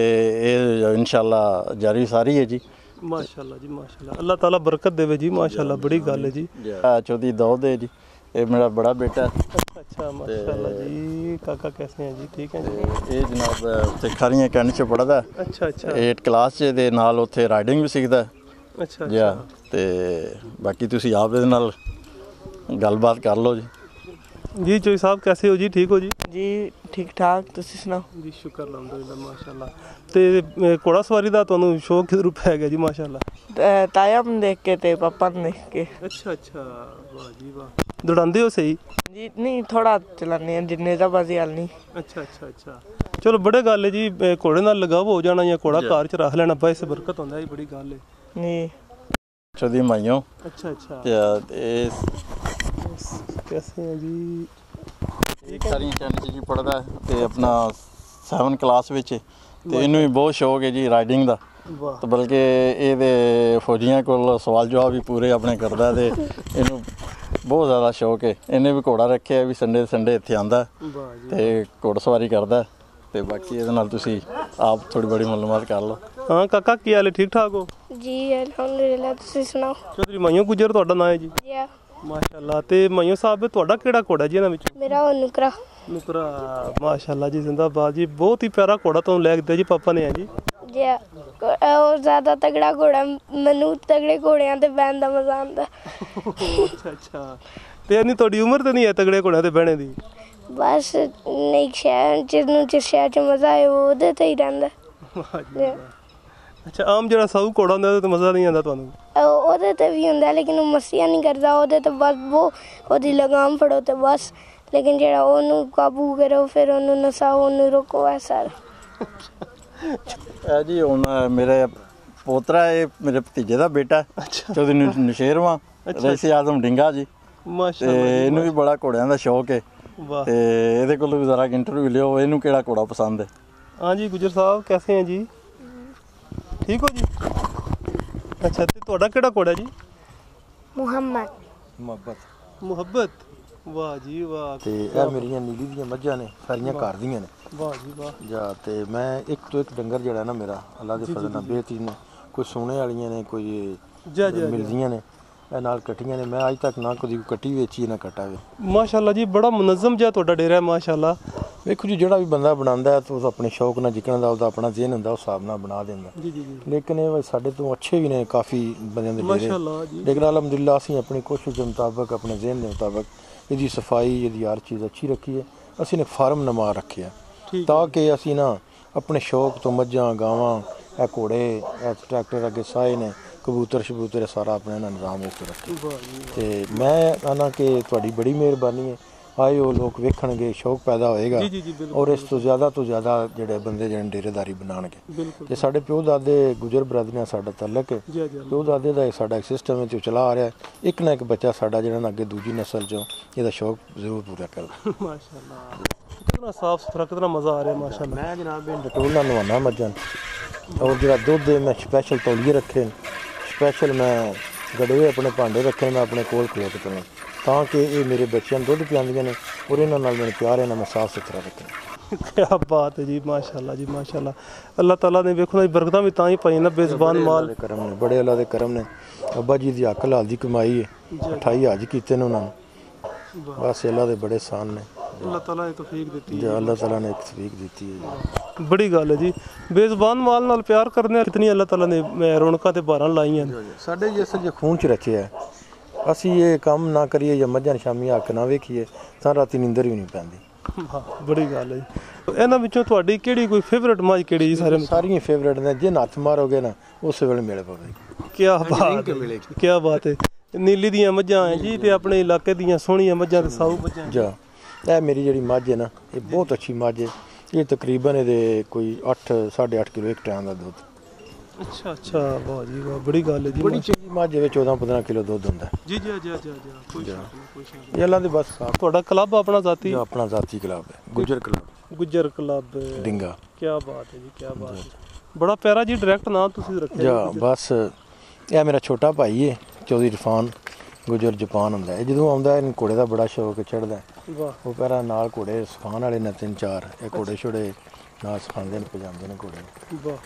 ਇਹ ਇਨਸ਼ਾਅੱਲਾ ਜਾਰੀ ਸਾਰੀ ਹੈ ਜੀ। ਮਾਸ਼ਾਅੱਲਾ ਜੀ ਮਾਸ਼ਾਅੱਲਾ ਅੱਲਾਹ ਤਾਲਾ ਬਰਕਤ ਦੇਵੇ ਜੀ ਮਾਸ਼ਾਅੱਲਾ ਬੜੀ ਗੱਲ ਹੈ ਜੀ। ਚੌਧਰੀ ਦੌਦ ਹੈ ਜੀ। ਇਹ ਮੇਰਾ ਬੜਾ ਬੇਟਾ ਹੈ। ਮਾਸ਼ਾਅੱਲਾ ਜੀ। ਕਾਕਾ ਕੈਸੇ ਹੈ ਜੀ? ਠੀਕ ਹੈ ਜੀ? ਤੇ ਇਹ ਜਨਾਬ ਉੱਥੇ ਖਰੀਆਂ ਕੈਂਟ ਚ ਪੜਦਾ ਅੱਛਾ ਅੱਛਾ। 8 ਕਲਾਸ ਚ ਦੇ ਨਾਲ ਉੱਥੇ ਰਾਈਡਿੰਗ ਵੀ ਸਿੱਖਦਾ ਹੈ। ਅੱਛਾ ਜੀ ਹਾਂ, ਤੇ ਬਾਕੀ ਤੁਸੀਂ ਆਪ ਇਹਦੇ ਨਾਲ ਗੱਲਬਾਤ ਕਰ ਲਓ ਜੀ। ਜੀ ਚੋਈ ਸਾਹਿਬ ਕੈਸੇ ਹੋ ਜੀ? ਠੀਕ ਹੋ ਜੀ? ਜੀ ਠੀਕ ਠਾਕ ਤੁਸੀਂ ਸੁਣਾਓ? ਜੀ ਸ਼ੁਕਰ ਅਲਹਮਦੁਲਿਲਾ ਮਾਸ਼ਾਅੱਲਾ। ਤੇ ਅ, ਘੋੜਾ ਸਵਾਰੀ ਦਾ ਤੁਹਾਨੂੰ ਸ਼ੌਕ ਕਿਧਰੋਂ ਪੈ ਗਿਆ ਜੀ ਮਾਸ਼ਾਅੱਲਾ? ਅਹ ਤਾਇਆ ਨੂੰ ਦੇਖ ਕੇ ਤੇ ਪਾਪਾ ਨੂੰ ਦੇਖ ਕੇ। ਅੱਛਾ ਅੱਛਾ। ਵਾਹ ਜੀ ਵਾਹ। ਦੜਾਉਂਦੇ ਹੋ ਸਹੀ? ਜੀ ਨਹੀਂ ਥੋੜਾ ਚਲਾਨੇ ਆ ਜਿੰਨੇ ਦਾ ਬਾਜ਼ੀ ਹਾਲ ਨਹੀਂ। ਅੱਛਾ ਅੱਛਾ ਅੱਛਾ। ਚਲੋ ਬੜੇ ਗੱਲ ਹੈ ਜੀ ਅ, ਘੋੜੇ ਨਾਲ ਲਗਾਵ ਹੋ ਜਾਣਾ ਜਾਂ ਘੋੜਾ ਘਰ ਚ ਰੱਖ ਲੈਣਾ ਬਾਈ ਸੇ ਬਰਕਤ ਹੁੰਦਾ ਜੀ ਬੜੀ ਗੱਲ ਹੈ। ਨਹੀਂ ਚੌਧਰੀ ਮਾਈਓ। ਅੱਛਾ ਅੱਛਾ। ਤੇ ਇਹ ਕੈਸੇ ਹੈ ਜੀ? ਇਹ ਖਰੀਆਂ ਕੈਂਟ ਚ ਜੀ ਪੜਦਾ ਤੇ ਆਪਣਾ 7 ਕਲਾਸ ਵਿੱਚ ਹੈ। ਤੇ ਇਹਨੂੰ ਵੀ ਬਹੁਤ ਸ਼ੌਕ ਹੈ ਜੀ ਰਾਈਡਿੰਗ ਦਾ। ਵਾਹ। ਤੇ ਬਲਕਿ ਇਹਦੇ ਫੌਜੀਆਂ ਕੋਲ ਸਵਾਲ ਜਵਾਬ ਵੀ ਪੂਰੇ ਆਪਣੇ ਕਰਦਾ ਤੇ ਇਹਨੂੰ ਬਹੁਤ ਜ਼ਿਆਦਾ ਸ਼ੌਕ ਹੈ। ਇਹਨੇ ਵੀ ਘੋੜਾ ਰੱਖਿਆ ਵੀ ਸੰਡੇ ਸੰਡੇ ਇੱਥੇ ਆਂਦਾ ਤੇ ਘੋੜਸਵਾਰੀ ਕਰਦਾ। ਤੇ ਬਾਕੀ ਇਹਦੇ ਨਾਲ ਤੁਸੀਂ ਆਪ ਥੋੜੀ ਬੜੀ ਮਾਲੂਮਾਤ ਕਰ ਲਓ। ਹਾਂ ਕਾਕਾ ਕੀ ਹਾਲ ਹੈ? ਠੀਕ ਠਾਕ ਹੋ? ਜੀ ਅਲਹਮਦੁਲਿਲਾ ਤੁਸੀਂ ਸੁਣਾਓ? ਚੌਧਰੀ ਮਾਈਓ ਗੁਜਰ ਤੁਹਾਡਾ ਨਾਂ ਹੈ ਜੀ? ਮਾਸ਼ਾਅੱਲਾ ਤੇ ਮਾਈਓ ਸਾਹਿਬ ਤੁਹਾਡਾ ਕਿਹੜਾ ਘੋੜਾ ਜੀ ਇਹਨਾਂ ਵਿੱਚ? ਮੇਰਾ ਉਹ ਨੁਕਰਾ ਨੁਕਰਾ ਮਾਸ਼ਾਅੱਲਾ ਜੀ ਜ਼ਿੰਦਾਬਾਦ ਜੀ। ਬਹੁਤ ਹੀ ਪਿਆਰਾ ਘੋੜਾ ਤੁਹਾਨੂੰ ਲੈ ਕੇ ਦਿੱਤਾ ਜੀ ਪਾਪਾ ਨੇ ਆ ਜੀ। ਜੀ ਆ, ਘੋ- ਅਹ ਉਹ ਜ਼ਿਆਦਾ ਤਗੜਾ ਘੋੜਾ ਮੈਨੂੰ ਤਗੜੇ ਘੋੜਿਆਂ ਤੇ ਬਹਿਣ ਦਾ ਮਜ਼ਾ ਆਉਂਦਾ। ਅੱਛਾ ਅੱਛਾ। ਤੇ ਨਹੀਂ ਤੁਹਾਡੀ ਉਮਰ ਤੇ ਨਹੀਂ ਹੈ ਤਗੜੇ ਘੋੜਿਆਂ ਤੇ ਬਹਿਣੇ ਦੀ? ਬਸ ਨਹੀਂ ਸ਼ਹਿਰ ਜਿਸ ਸ਼ਹਿਰ 'ਚ ਮਜ਼ਾ ਆਏ ਉਹ ਉਹਦੇ ਤੇ ਹੀ ਰਹਿੰਦਾ। ਅੱਛਾ ਆਮ ਜਿਹੜਾ ਸਾਊ ਘੋੜਾ ਹੁੰਦਾ ਉਹਦੇ ਤੇ ਮਜ਼ਾ ਨਹੀਂ ਆਉਂਦਾ ਤੁਹਾਨੂੰ? ਉਹ- ਉਹਦੇ ਤੇ ਵੀ ਹੁੰਦਾ ਲੇਕਿਨ ਉਹ ਮਸਤੀਆਂ ਨਹੀਂ ਕਰਦਾ ਉਹਦੇ ਤੇ ਬਸ ਉਹ ਉਹਦੀ ਲਗਾਮ ਫੜੋ ਤੇ ਬਸ। ਲੇਕਿਨ ਜਿਹੜਾ ਉਹਨੂੰ ਕਾਬੂ ਕਰੋ ਫਿਰ ਉਹਨੂੰ ਨਸਾਓ ਉਹਨੂੰ ਰੋਕੋ ਐ ਸਾਰਾ। ਇਹ ਜੀ ਹੁਣ ਮੇਰੇ ਪੋਤਰਾ ਇਹ ਮੇਰੇ ਭਤੀਜੇ ਦਾ ਬੇਟਾ ਚੌਧਰੀ ਨਸ਼ੇਰਵਾ। ਰੈਸੀ ਆਦਮ ਡਿੰਗਾ ਜੀ। ਮਾਸ਼ਾਅੱਲਾ ਇਹਨੂੰ ਵੀ ਬੜਾ ਘੋੜਿਆਂ ਦਾ ਸ਼ੌਕ ਹੈ ਤੇ ਇਹਦੇ ਕੋਲ ਵੀ ਜ਼ਰਾ ਇੰਟਰਵਿਊ ਲਿਓ ਇਹਨੂੰ ਕਿਹੜਾ ਘੋੜਾ ਪਸੰਦ ਹੈ ਹਾਂ ਜੀ ਗੁਜਰ ਸਾਹਿਬ ਕੈਸੇ ਹੈ ਜੀ? ਠੀਕ ਹੋ ਜੀ? ਅੱਛਾ ਤੇ ਤੁਹਾਡਾ ਕਿਹੜਾ ਘੋੜਾ ਜੀ? ਮੁਹੰਮਦ। ਮੁਹੱਬਤ ਮੁਹੱਬਤ। ਵਾਹ ਜੀ ਵਾਹ ਤੇ ਇਹ ਮੇਰੀਆਂ ਨੀਲੀ ਦੀਆਂ ਮੱਝਾਂ ਨੇ ਸਾਰੀਆਂ ਘਰ ਦੀਆਂ ਨੇ। ਵਾਹ ਜੀ ਵਾਹ। ਜਾਂ ਤੇ ਮੈਂ ਇੱਕ ਤੋਂ ਇੱਕ ਡੰਗਰ ਜਿਹੜਾ ਨਾ ਮੇਰਾ ਅੱਲਾ ਦੇ ਫਜ਼ਲ ਨਾਲ ਬੇਹਤਰੀਨ ਨੇ ਕੋਈ ਸੋਨੇ ਵਾਲੀਆਂ ਨੇ ਕੋਈ ਮਿਲਦੀਆਂ ਨੇ। ਇਹ ਨਾਲ ਕੱਟੀਆਂ ਨੇ ਮੈਂ ਅੱਜ ਤੱਕ ਨਾ ਕਦੀ ਕੱਟੀ ਵੇਚੀ ਨਾ ਕੱਟਾ ਵੇ। ਮਾਸ਼ਾਅੱਲਾ ਜੀ ਬੜਾ ਮੁਨਜ਼ਮ ਜਿਹਾ ਤੁਹਾਡਾ ਡੇਰਾ ਹੈ ਮਾਸ਼ਾਅੱਲਾ। ਵੇਖੋ ਜੀ ਜਿਹੜਾ ਵੀ ਬੰਦਾ ਬਣਾਉਂਦਾ ਹੈ ਉਹ ਆਪਣੇ ਸ਼ੌਕ ਨਾਲ ਜਿਕਣ ਦਾ ਉਹਦਾ ਆਪਣਾ ਜ਼ਿਹਨ ਹੁੰਦਾ ਉਸ ਹਿਸਾਬ ਨਾਲ ਬਣਾ ਦਿੰਦਾ। ਜੀ ਜੀ ਜੀ। ਲੇਕਿਨ ਇਹ ਸਾਡੇ ਤੋਂ ਅੱਛੇ ਵੀ ਨੇ ਕਾਫੀ ਬੰਦਿਆਂ ਦੇ ਡੇਰੇ। ਮਾਸ਼ਾਅੱਲਾ ਜੀ। ਲੇਕਿਨ ਅਲਹਮਦੁਲਿਲਾ ਅਸੀਂ ਆਪਣੀ ਕੋਸ਼ਿਸ਼ ਦੇ ਮੁਤਾਬਕ ਆਪਣੇ ਜ਼ਿਹਨ ਦੇ ਮੁਤਾਬਕ ਇਹਦੀ ਸਫ਼ਾਈ ਇਹਦੀ ਹਰ ਚੀਜ਼ ਅੱਛੀ ਰੱਖੀ ਹੈ ਅਸੀਂ ਨੇ ਫਾਰਮ ਨਮਾ ਰੱਖਿਆ ਤਾਂ ਕਿ ਅਸੀਂ ਨਾ ਆਪਣੇ ਸ਼ੌਕ ਤੋਂ ਮੱਝਾਂ ਗਾਵਾਂ ਇਹ ਘੋੜੇ ਇਹ ਟਰੈਕਟਰ ਅੱਗੇ ਸਾਏ ਨੇ ਕਬੂਤਰ ਸ਼ਬੂਤਰ ਸਾਰਾ ਆਪਣੇ ਨਾਲ ਨਿਜ਼ਾਮ ਇਸ ਤੇ ਰੱਖੇ। ਵਾਹ ਜੀ ਤੇ ਮੈਂ ਆਨਾ ਕਿ ਤੁਹਾਡੀ ਬੜੀ ਮਿਹਰਬਾਨੀ ਹੈ। ਆਏ ਉਹ ਲੋਕ ਵੇਖਣਗੇ ਸ਼ੌਕ ਪੈਦਾ ਹੋਏਗਾ। ਔਰ ਇਸ ਤੋਂ ਜ਼ਿਆਦਾ ਤੋਂ ਜ਼ਿਆਦਾ ਜਿਹੜੇ ਬੰਦੇ ਜਿਹੜੇ ਡੇਰੇਦਾਰੀ ਬਿਲਕੁਲ। ਤੇ ਸਾਡੇ ਪਿਓ ਦਾਦੇ ਗੁਜਰ ਬਰਾਦਰੀ ਨਾਲ ਸਾਡਾ ਤਾਲੁਕ। ਹੈ ਪਿਓ ਦਾਦੇ ਦਾ ਸਾਡਾ ਸਿਸਟਮ ਹੈ ਜੋ ਚਲਾ ਆ ਰਿਹਾ। ਇੱਕ ਨਾ ਇੱਕ ਬੱਚਾ ਸਾਡਾ ਜਿਹੜਾ ਨਾ ਅੱਗੇ ਦੂਜੀ ਨਸਲ ਚੋਂ ਇਹਦਾ ਸ਼ੌਕ ਜ਼ਰੂਰ ਪੂਰਾ ਕਰਦਾ ਮਾਸ਼ਾਅੱਲਾ। ਕਿੰਨਾ ਸਾਫ਼ ਸੁਥਰਾ ਕਿੰਨਾ ਮਜ਼ਾ ਆ ਰਿਹਾ ਮਾਸ਼ਾਅੱਲਾ। ਮੈਂ ਜਨਾਬ ਇਹ ਡਟੋਲ ਨਾਲ ਨਵਾਉਣਾ ਮੱਝਾਂ। ਨੂੰ। ਔਰ ਜਿਹੜਾ ਦੁੱਧ ਮੈਂ ਸਪੈਸ਼ਲ ਤੌਲੀਏ ਰੱਖੇ ਨੇ। ਸਪੈਸ਼ਲ ਮੈਂ ਗੜਵੇ ਆਪਣੇ ਭਾਂਡੇ ਰੱਖੇ ਮੈਂ ਆਪਣੇ ਕੋਲ ਖਲੋਤ ਕਰਾਂ ਤਾਂ ਕਿ ਇਹ ਮੇਰੇ ਬੱਚਿਆਂ ਨੂੰ ਦੁੱਧ ਪਿਆਉਂਦੀਆਂ ਨੇ ਔਰ ਇਹਨਾਂ ਨਾਲ ਮੈਨੂੰ ਪਿਆਰ ਹੈ ਨਾ ਮੈਂ ਸਾਫ਼ ਸੁਥਰਾ ਰੱਖਾਂ ਕੀ ਬਾਤ ਹੈ ਜੀ ਮਾਸ਼ਾਅੱਲਾ ਜੀ ਮਾਸ਼ਾਅੱਲਾ। ਅੱਲਾਹ ਤਾਲਾ ਨੇ ਵੇਖੋ ਨਾ ਬਰਕਤਾਂ ਵੀ ਤਾਂ ਹੀ ਪਾਈ ਨਾ ਬੇਜ਼ਬਾਨ ਮਾਲ। ਕਰਮ ਨੇ ਬੜੇ ਅੱਲਾ ਦੇ ਕਰਮ ਨੇ। ਅੱਬਾ ਜੀ ਦੀ ਅਕਲ ਹਾਲ ਦੀ ਕਮਾਈ ਹੈ। 28 ਹਜ ਕੀਤੇ ਨੇ ਉਹਨਾਂ ਨੂੰ। ਬਸ ਅੱਲਾ ਦੇ ਬੜੇ ਸਾਨ ਨੇ। ਅੱਲਾਹ ਤਾਲਾ ਨੇ ਤੌਫੀਕ ਦਿੱਤੀ ਜੋ ਅੱਲਾ ਤਾਲਾ ਨੇ ਤਫੀਕ ਦਿੱਤੀ ਹੈ ਜੀ। ਬੜੀ ਗੱਲ ਹੈ ਜੀ। ਬੇਜ਼ਬਾਨ ਮਾਲ ਨਾਲ ਪਿਆਰ ਕਰਨੇ ਕਿਤਨੀ ਅੱਲਾਹ ਤਾਲਾ ਨੇ ਅਹ, ਰੌਣਕਾਂ ਤੇ ਬਾਰਾਂ ਲਾਈਆਂ ਨੇ। ਸਾਡੇ ਜਿਸ ਜੇ ਖੂਨ ਚ ਰਚਿਆ ਹੈ। ਅਸੀਂ ਇਹ ਕੰਮ ਨਾ ਕਰੀਏ ਜਾਂ ਮੱਝਾਂ ਸ਼ਾਮੀ ਹੱਕ ਨਾ ਵੇਖੀਏ ਤਾਂ ਰਾਤੀ ਨੀਂਦਰ ਵੀ ਨਹੀਂ ਪੈਂਦੀ। ਹਾਂ ਬੜੀ ਗੱਲ ਹੈ ਜੀ। ਇਹਨਾਂ ਵਿੱਚੋਂ ਤੁਹਾਡੀ ਕਿਹੜੀ ਕੋਈ ਫੇਵਰਿਟ ਮੱਝ ਕਿਹੜੀ ਜੀ ਸਾਰੇ ਸਾਰੀਆਂ ਫੇਵਰੇਟ ਨੇ ਜੇ ਨੱਥ ਮਾਰੋਗੇ ਨਾ ਉਸੇ ਵੇਲੇ ਮਿਲ ਪਵੇਗੀ। ਕੀ ਬਾਤ ਹੈ ਕੀ ਬਾਤ ਹੈ। ਨੀਲੀ ਦੀਆਂ ਮੱਝਾਂ ਹੈ ਜੀ ਤੇ ਆਪਣੇ ਇਲਾਕੇ ਦੀਆਂ ਸੋਹਣੀਆਂ ਮੱਝਾਂ ਤੇ ਸਾਊ ਮੱਝਾਂ। ਜਾ ਇਹ ਮੇਰੀ ਜਿਹੜੀ ਮੱਝ ਹੈ ਨਾ ਇਹ ਬਹੁਤ ਅੱਛੀ ਮੱਝ ਹੈ। ਇਹ ਤਕਰੀਬਨ ਇਹਦੇ ਕੋਈ 8 8.5 ਕਿਲੋ ਇੱਕ ਟਾਈਮ ਦਾ ਦੁੱਧ। ਅੱਛਾ ਅੱਛਾ ਵਾਹ ਜੀ ਵਾਹ ਬੜੀ ਗੱਲ ਹੈ ਜੀ ਬੜੀ ਚੰਗੀ ਮੱਝ ਹੈ 14 15 ਕਿਲੋ ਦੁੱਧ ਹੁੰਦਾ। ਜੀ ਜੀ ਜੀ ਜੀ ਕੋਈ ਸ਼ੱਕ ਨਹੀਂ ਕੋਈ ਸ਼ੱਕ ਨਹੀਂ। ਇਹ ਅੱਲਾ ਦੇ ਬਸ ਤੁਹਾਡਾ ਕਲੱਬ ਆਪਣਾ ਜ਼ਾਤੀ ਜੋ ਆਪਣਾ ਜ਼ਾਤੀ ਕਲੱਬ ਹੈ ਗੁਜਰ ਕਲੱਬ। ਗੁੱਜਰ ਕਲੱਬ। ਡਿੰਗਾ। ਕੀ ਬਾਤ ਹੈ ਜੀ ਕੀ ਬਾਤ ਹੈ। ਬੜਾ ਪਿਆਰਾ ਜੀ ਡਾਇਰੈਕਟ ਨਾਮ ਤੁਸੀਂ ਰੱਖਿਆ ਜੀ। ਬਸ ਇਹ ਮੇਰਾ ਛੋਟਾ ਭਾਈ ਹੈ ਚੌਧਰੀ ਇਰਫਾਨ ਗੁਜਰ ਜਾਪਾਨ ਹੁੰਦਾ ਹੈ। ਇਹ ਜਦੋਂ ਆਉਂਦਾ ਇਹਨੂੰ ਘੋੜੇ ਦਾ ਬੜਾ ਸ਼ੌਕ ਚੜਦਾ ਵਾਹ। ਉਹ ਪਹਿਲਾਂ ਨਾਲ ਘੋੜੇ ਸਿਖਾਉਣ ਵਾਲੇ ਨੇ ਤਿੰਨ ਚਾਰ। ਇਹ ਘੋੜੇ ਛੋੜੇ ਨਾਲ ਸਿਖਾਉਂਦੇ ਨੇ ਪਜਾਉਂਦੇ ਨੇ ਘੋੜੇ। ਵਾਹ।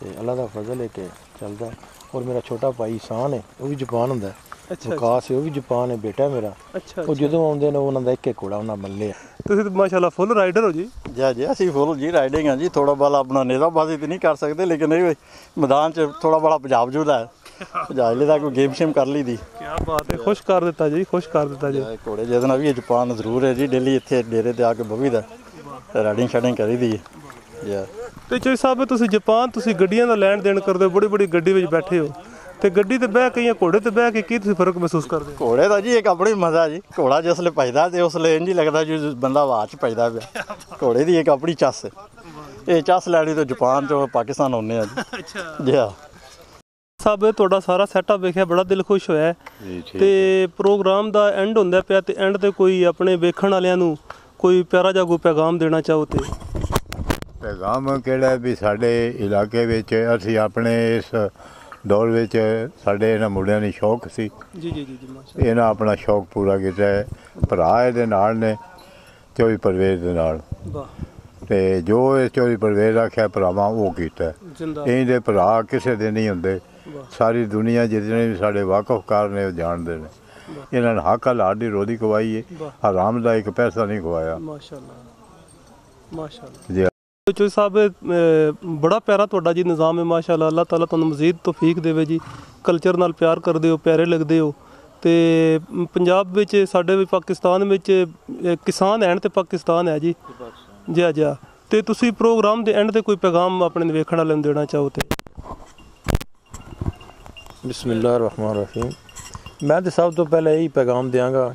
ਤੇ ਅੱਲਾ ਦਾ ਫਜ਼ਲ ਹੈ ਕਿ ਚੱਲਦਾ ਹੈ। ਔਰ ਮੇਰਾ ਛੋਟਾ ਭਾਈ ਸਾਨ ਹੈ ਉਹ ਵੀ ਜਾਪਾਨ ਹੁੰਦਾ ਹੈ। ਅੱਛਾ ਵਿਕਾਸ ਹੈ ਉਹ ਵੀ ਜਾਪਾਨ ਹੈ ਬੇਟਾ ਮੇਰਾ। ਅੱਛਾ ਉਹ ਜਦੋਂ ਆਉਂਦੇ ਨੇ ਉਹਨਾਂ ਦਾ ਇੱਕ ਇੱਕ ਘੋੜਾ ਉਹਨਾਂ ਮੱਲੇ ਤੁਸੀਂ ਤਾਂ ਮਾਸ਼ਾਅੱਲਾ ਫੁੱਲ ਰਾਈਡਰ ਹੋ ਜੀ। ਜੀ ਜੀ ਅਸੀਂ ਫੁੱਲ ਜੀ ਰਾਈਡਿੰਗ ਆ ਜੀ। ਥੋੜਾ ਬਾਲਾ ਆਪਣਾ ਨੇਜ਼ਾਬਾਜ਼ੀ ਤੇ ਨਹੀਂ ਕਰ ਸਕਦੇ ਲੇਕਿਨ ਇਹ ਮੈਦਾਨ 'ਚ ਥੋੜਾ ਬੜਾ ਪੰਜਾਬ ਜੂਦਾ ਹੈ। ਭਜਾ ਲਈ ਦਾ ਕੋਈ ਗੇਮ ਸ਼ੇਮ ਕਰ ਲਈ ਦੀ। ਕੀ ਬਾਤ ਹੈ ਖੁਸ਼ ਕਰ ਦਿੱਤਾ ਜੀ ਖੁਸ਼ ਕਰ ਦਿੱਤਾ ਜੀ। ਘੋੜੇ ਜਿਹਦੇ ਨਾਲ ਵੀ ਇਹ ਜਾਪਾਨ ਜ਼ਰੂਰ ਹੈ ਜੀ ਡੇਲੀ ਇੱਥੇ ਡੇਰੇ ਤੇ ਆ ਕੇ ਬਵੀ ਦਾ ਰਾਈਡਿੰਗ ਸ਼ਾਡਿੰਗ ਕਰੀ ਦੀ ਜੀ ਤੇ ਚੋਈ ਸਾਹਿਬ ਤੁਸੀਂ ਜਾਪਾਨ ਤੁਸੀਂ ਗੱਡੀਆਂ ਦਾ ਲੈਣ ਦੇਣ ਕਰਦੇ ਹੋ ਬੜੀ ਬੜੀ ਗੱਡੀ ਵਿੱਚ ਬੈਠੇ ਹੋ। ਤੇ ਗੱਡੀ ਤੇ ਬਹਿ ਕੇ ਜਾਂ ਘੋੜੇ ਤੇ ਬਹਿ ਕੇ ਕੀ ਤੁਸੀਂ ਫ਼ਰਕ ਮਹਿਸੂਸ ਕਰਦੇ ਹੋ? ਘੋੜੇ ਦਾ ਜੀ ਇੱਕ ਆਪਣੀ ਮਜ਼ਾ ਜੀ। ਘੋੜਾ ਜਿਸਲੇ ਭਜਦਾ ਤੇ ਉਸਲੇ ਇੰਜ ਹੀ ਲੱਗਦਾ ਜੀ ਬੰਦਾ ਹਵਾ 'ਚ ਭਜਦਾ ਪਿਆ। ਘੋੜੇ ਦੀ ਇੱਕ ਆਪਣੀ ਚੱਸ। ਇਹ ਚੱਸ ਲੈਣੀ ਤੋਂ ਜਾਪਾਨ ਤੋਂ ਪਾਕਿਸਤਾਨ ਆਉਂਦੇ ਆ ਜੀ। ਅੱਛਾ। ਜੀ ਸਭ ਤੁਹਾਡਾ ਸਾਰਾ ਸੈਟਅਪ ਵੇਖਿਆ ਬੜਾ ਦਿਲ ਖੁਸ਼ ਹੋਇਆ ਤੇ ਪ੍ਰੋਗਰਾਮ ਦਾ ਐਂਡ ਹੁੰਦਾ ਪਿਆ ਤੇ ਐਂਡ ਤੇ ਕੋਈ ਆਪਣੇ ਵੇਖਣ ਵਾਲਿਆਂ ਨੂੰ ਕੋਈ ਪਿਆਰਾ ਜਿਹਾ ਕੋਈ ਪੈਗਾਮ ਦੇਣਾ ਚਾਹੋ ਤੇ। ਪੈਗਾਮ ਕਿਹੜਾ ਵੀ ਸਾਡੇ ਇਲਾਕੇ ਵਿੱਚ ਅਸੀਂ ਆਪਣੇ ਇਸ ਦੌਰ ਵਿੱਚ ਸਾਡੇ ਇਹਨਾਂ ਮੁੰਡਿਆਂ ਨੂੰ ਸ਼ੌਕ ਸੀ। ਜੀ ਜੀ ਜੀ ਜੀ ਮਾਸ਼ਾ ਇਹਨਾਂ ਆਪਣਾ ਸ਼ੌਕ ਪੂਰਾ ਕੀਤਾ ਹੈ। ਭਰਾ ਇਹਦੇ ਨਾਲ ਨੇ ਚੌਵੀ ਪਰਵੇਜ਼ ਦੇ ਨਾਲ। ਵਾਹ। ਤੇ ਜੋ ਇਹ ਚੌਵੀ ਪਰਵੇਜ਼ ਆਖਿਆ ਭਰਾਵਾਂ ਉਹ ਕੀਤਾ ਇਹਦੇ ਭਰਾ ਕਿਸੇ ਦੇ ਨਹੀਂ ਹੁੰਦੇ। ਸਾਰੀ ਦੁਨੀਆ ਜਿਤਨੇ ਵੀ ਸਾਡੇ ਵਾਕਫਕਾਰ ਨੇ ਉਹ ਜਾਣਦੇ ਨੇ। ਇਹਨਾਂ ਨੇ ਹੱਕ ਹਲਾਲ ਦੀ ਰੋਦੀ ਕਵਾਈ ਹੈ ਹਰਾਮ ਦਾ ਇੱਕ ਪੈਸਾ ਨਹੀਂ ਖਵਾਇਆ। ਮਾਸ਼ਾਅੱਲਾ। ਮਾਸ਼ਾਅੱਲਾ। ਜੀ ਚੋਈ ਸਾਹਿਬ ਬੜਾ ਪਿਆਰਾ ਤੁਹਾਡਾ ਜੀ ਨਿਜ਼ਾਮ ਹੈ ਮਾਸ਼ਾਅੱਲਾ। ਅੱਲਾਹ ਤਾਲਾ ਤੁਹਾਨੂੰ ਮਜ਼ੀਦ ਤੌਫੀਕ ਦੇਵੇ ਜੀ। ਕਲਚਰ ਨਾਲ ਪਿਆਰ ਕਰਦੇ ਹੋ ਪਿਆਰੇ ਲੱਗਦੇ ਹੋ। ਤੇ ਪੰਜਾਬ ਵਿੱਚ ਸਾਡੇ ਵੀ ਪਾਕਿਸਤਾਨ ਵਿੱਚ ਕਿਸਾਨ ਐਨ ਤੇ ਪਾਕਿਸਤਾਨ ਹੈ ਜੀ। ਜੀ ਜੀ ਤੇ ਤੁਸੀਂ ਪ੍ਰੋਗਰਾਮ ਦੇ ਐਂਡ ਤੇ ਕੋਈ ਪੈਗਾਮ ਆਪਣੇ ਵੇਖਣ ਵਾਲਿਆਂ ਨੂੰ ਦੇਣਾ ਚਾਹੋ ਤੇ? ਬਿਸਮਿਲ੍ਲਾਹਿਰਰਹਿਮਾਨਿਰਰਹੀਮ ਮੈਂ ਤੇ ਸਭ ਤੋਂ ਪਹਿਲਾਂ ਇਹੀ ਪੈਗਾਮ ਦਿਆਂਗਾ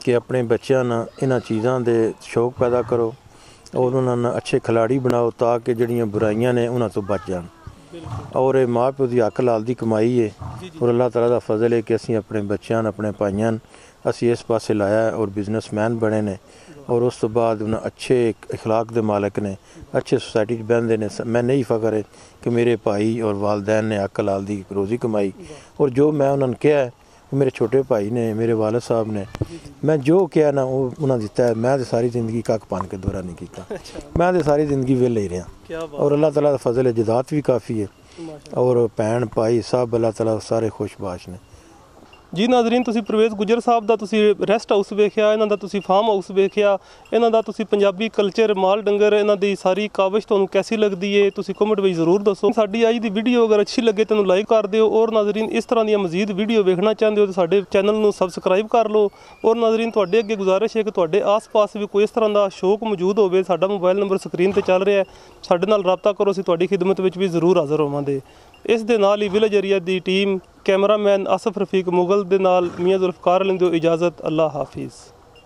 ਕਿ ਆਪਣੇ ਬੱਚਿਆਂ ਨਾਲ ਇਹਨਾਂ ਚੀਜ਼ਾਂ ਦੇ ਸ਼ੌਕ ਪੈਦਾ ਕਰੋ ਔਰ ਉਹਨਾਂ ਨੂੰ ਅੱਛੇ ਖਿਲਾੜੀ ਬਣਾਓ ਤਾਂ ਕਿ ਜਿਹੜੀਆਂ ਬੁਰਾਈਆਂ ਨੇ ਉਹਨਾਂ ਤੋਂ ਬਚ ਜਾਣ। ਔਰ ਇਹ ਮਾਂ ਪਿਓ ਦੀ ਹੱਕ ਲਾਲ ਦੀ ਕਮਾਈ ਹੈ ਔਰ ਅੱਲਾਹ ਤਾਲਾ ਦਾ ਫਜ਼ਲ ਹੈ ਕਿ ਅਸੀਂ ਆਪਣੇ ਬੱਚਿਆਂ ਨੂੰ ਆਪਣੇ ਭਾਈਆਂ ਨੂੰ ਅਸੀਂ ਇਸ ਪਾਸੇ ਲਾਇਆ ਹੈ ਔਰ ਬਿਜ਼ਨਸਮੈਨ ਬਣੇ ਨੇ ਔਰ ਉਸ ਤੋਂ ਬਾਅਦ ਉਹਨਾਂ ਅੱਛੇ اخلاق ਦੇ ਮਾਲਕ ਨੇ ਅੱਛੇ ਸੁਸਾਇਟੀ 'ਚ ਬਹਿੰਦੇ ਨੇ ਸ- ਮੈਂ ਨਹੀਂ ਫਖਰ ਹੈ ਕਿ ਮੇਰੇ ਭਾਈ ਔਰ ਵਾਲਦੈਨ ਨੇ ਹੱਕ ਲਾਲ ਦੀ ਰੋਜ਼ੀ ਕਮਾਈ ਔਰ ਜੋ ਮੈਂ ਉਹਨਾਂ ਨੂੰ ਕਿਹਾ ਹੈ, ਉਹ ਮੇਰੇ ਛੋਟੇ ਭਾਈ ਨੇ ਮੇਰੇ ਵਾਲਦ ਸਾਹਿਬ ਨੇ ਮੈਂ ਜੋ ਕਿਹਾ ਨਾ ਉਹ ਉਹਨਾਂ ਦਿੱਤਾ ਹੈ। ਮੈਂ ਤੇ ਸਾਰੀ ਜ਼ਿੰਦਗੀ ਕੱਖ ਪਾਣ ਕੇ ਦੋਰਾ ਨਹੀਂ ਕੀਤਾ ਮੈਂ ਤੇ ਸਾਰੀ ਜ਼ਿੰਦਗੀ ਵਿਹਲੇ ਹੀ ਰਿਹਾ ਕੀ ਬਾਤ ਔਰ ਅੱਲਾਹ ਤਾਲਾ ਦਾ ਫਜ਼ਲ ਹੈ ਜਦਾਤ ਵੀ ਕਾਫੀ ਹੈ ਔਰ ਭੈਣ ਭਾਈ ਸਭ ਅੱਲਾਹ ਤਾਲਾ ਸਾਰੇ ਖੁਸ਼ਬਾਸ਼ ਨੇ ਜੀ ਨਾਜ਼ਰੀਨ, ਤੁਸੀਂ ਪ੍ਰਵੇਜ਼ ਗੁਜਰ ਸਾਹਿਬ ਦਾ ਤੁਸੀਂ ਰੈਸਟ ਹਾਊਸ ਵੇਖਿਆ, ਇਹਨਾਂ ਦਾ ਤੁਸੀਂ ਫਾਰਮ ਹਾਊਸ ਵੇਖਿਆ, ਇਹਨਾਂ ਦਾ ਤੁਸੀਂ ਪੰਜਾਬੀ ਕਲਚਰ ਮਾਲ ਡੰਗਰ, ਇਹਨਾਂ ਦੀ ਸਾਰੀ ਕਾਵਿਸ਼ ਤੁਹਾਨੂੰ ਕੈਸੀ ਲੱਗਦੀ ਏ, ਤੁਸੀਂ ਕਮੈਂਟ ਵਿੱਚ ਜ਼ਰੂਰ ਦੱਸੋ। ਸਾਡੀ ਅੱਜ ਦੀ ਵੀਡੀਓ ਅਗਰ ਅੱਛੀ ਲੱਗੇ ਤੈਨੂੰ ਲਾਈਕ ਕਰ ਦਿਓ, ਔਰ ਨਾਜ਼ਰੀਨ, ਇਸ ਤਰ੍ਹਾਂ ਦੀਆਂ ਮਜ਼ੀਦ ਵੀਡੀਓ ਵੇਖਣਾ ਚਾਹੁੰਦੇ ਹੋ ਤਾਂ ਸਾਡੇ ਚੈਨਲ ਨੂੰ ਸਬਸਕ੍ਰਾਈਬ ਕਰ ਲਓ। ਔਰ ਨਾਜ਼ਰੀਨ, ਤੁਹਾਡੇ ਅੱਗੇ ਗੁਜ਼ਾਰਿਸ਼ ਹੈ ਕਿ ਤੁਹਾਡੇ ਆਸ-ਪਾਸ ਵੀ ਕੋਈ ਇਸ ਤਰ੍ਹਾਂ ਦਾ ਸ਼ੌਕ ਮੌਜੂਦ ਹੋਵੇ, ਸਾਡਾ ਮੋਬਾਈਲ ਨੰਬਰ ਸਕਰੀਨ ਤੇ ਚੱਲ ਰਿਹਾ ਹੈ ਸਾਡੇ ਨਾਲ ਰਾਬਤਾ ਕਰੋ, ਅਸੀਂ ਤੁਹਾਡੀ ਖਿਦਮਤ ਵਿੱਚ ਵੀ ਜ਼ਰੂਰ ਹਾਜ਼ਰ ਹੋਵਾਂਗੇ। ਇਸ ਦੇ ਨਾਲ ਹੀ ਵਿਲੇਜ ਏਰੀਆ ਦੀ ਟੀਮ ਕੈਮਰਾਮੈਨ ਅਸਫ ਰਫੀਕ ਮੁਗਲ ਦੇ ਨਾਲ ਮੀਆਂ ਜ਼ੁਲਫਕਾਰ ਲੈਂਦੇ ਹੋ ਇਜਾਜ਼ਤ ਅੱਲਾ ਹਾਫਿਜ਼।